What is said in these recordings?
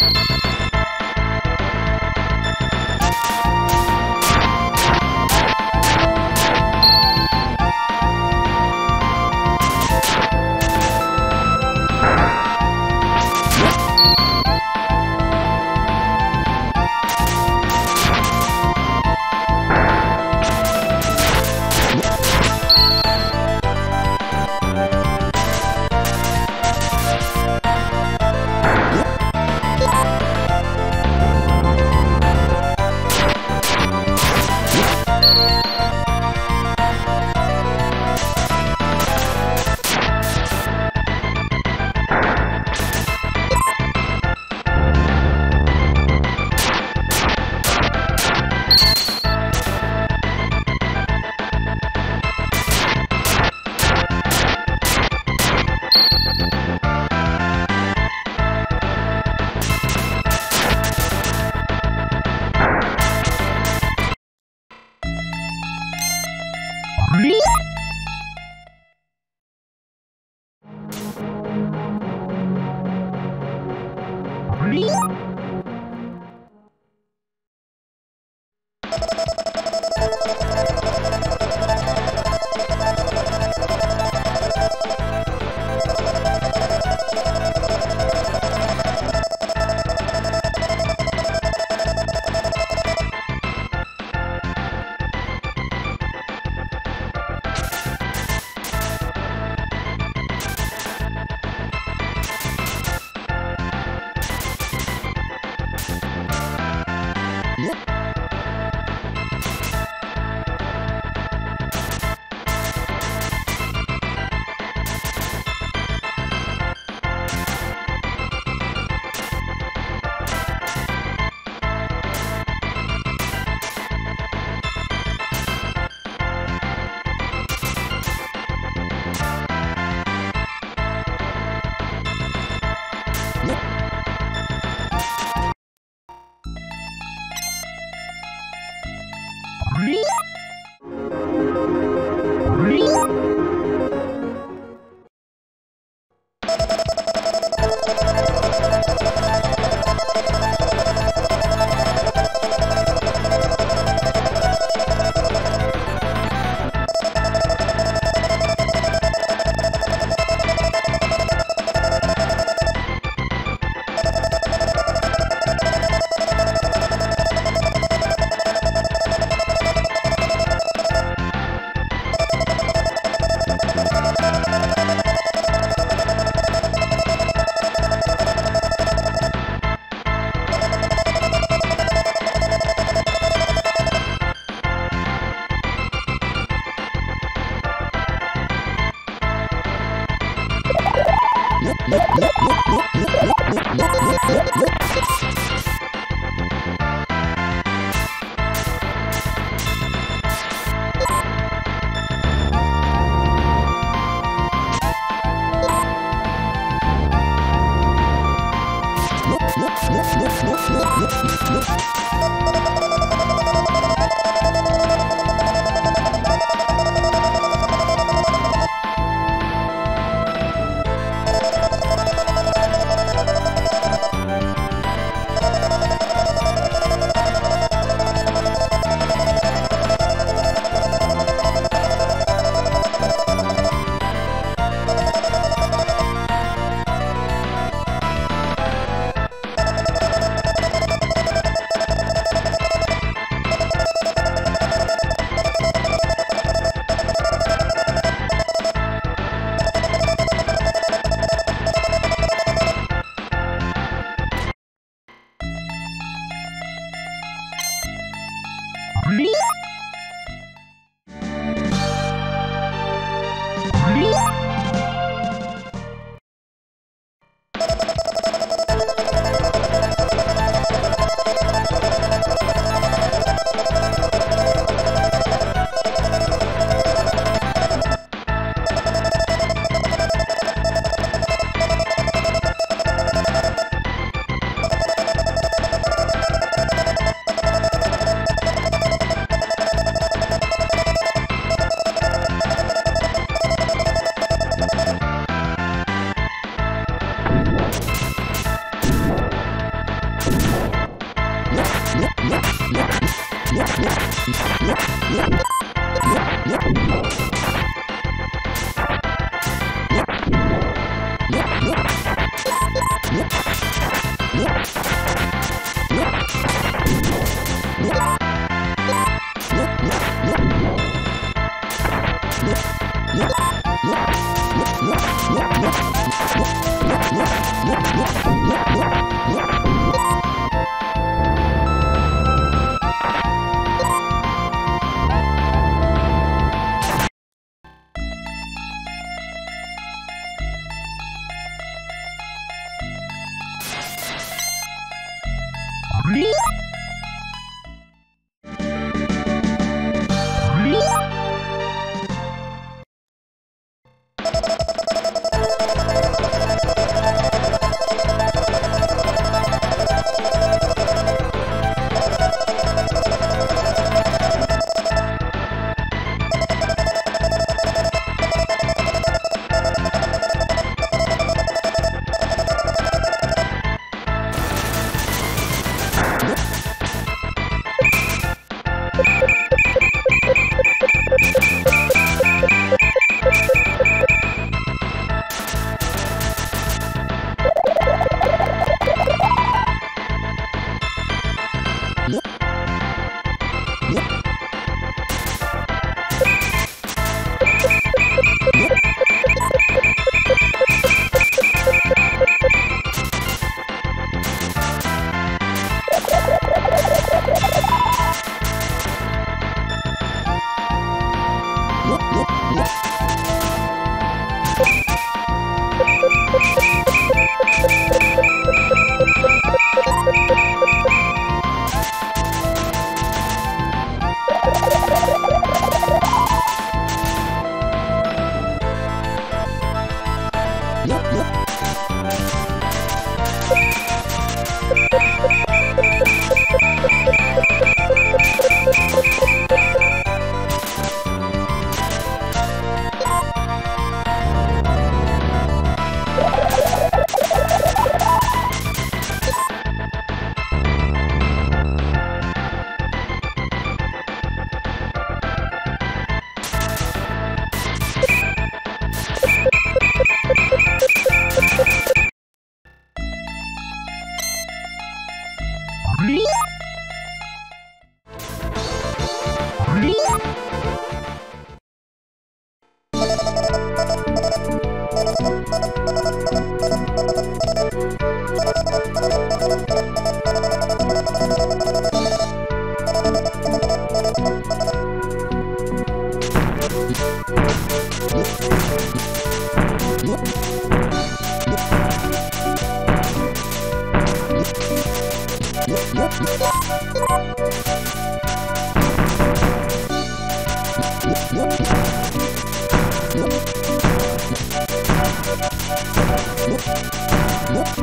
Bye. Whoop!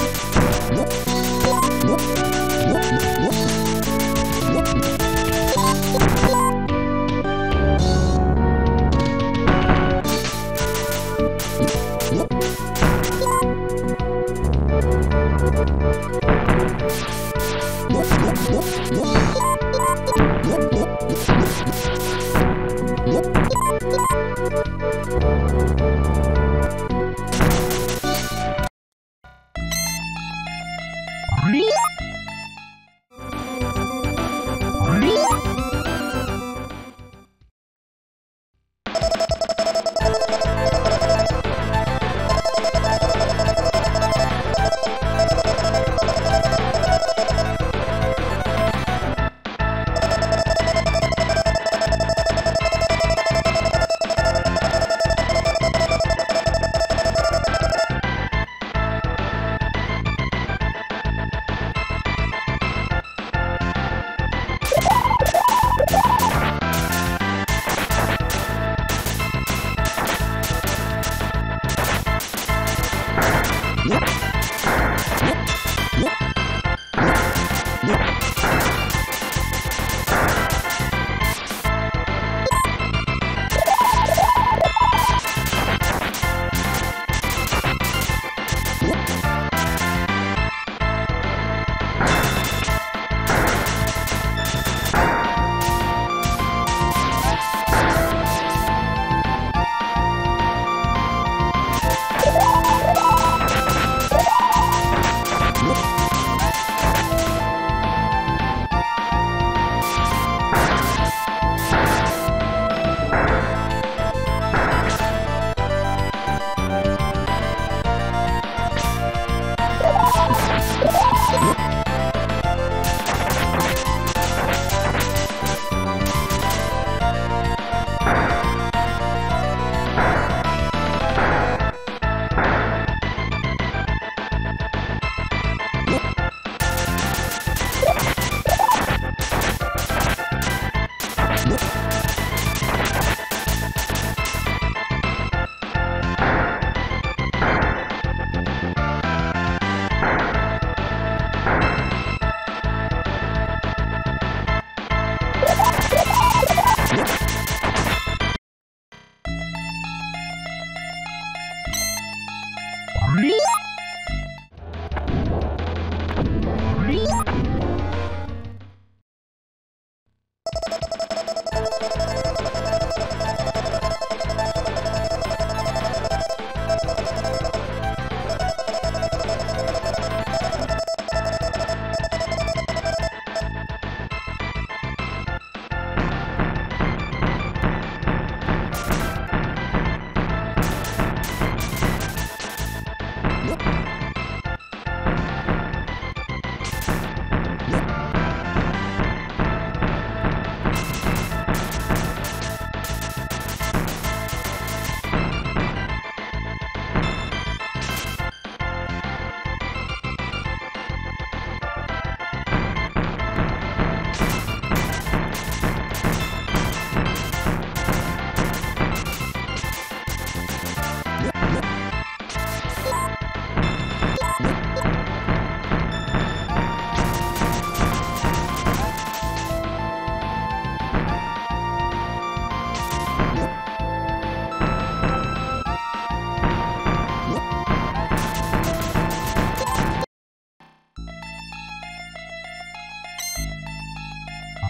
Bye.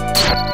Whoop,